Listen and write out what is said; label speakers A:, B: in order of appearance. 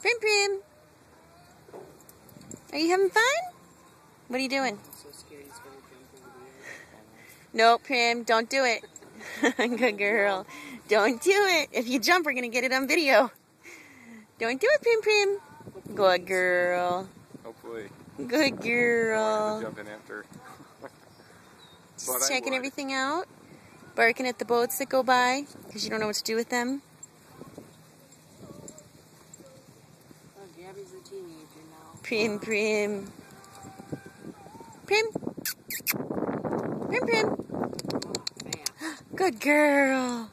A: Prim Prim. Are you having fun? What are you doing?
B: so scared he's gonna jump over the
A: No, Prim, don't do it. Good girl. Don't do it. If you jump, we're going to get it on video. Don't do it, Prim Prim. Good girl.
C: Hopefully.
A: Good girl.
C: Jump in after.
A: Just checking everything out. Barking at the boats that go by because you don't know what to do with them.
B: Gabby's a teenager now.
A: Prim Prim. Prim. Prim Prim.
B: Oh, Bam.
A: Good girl.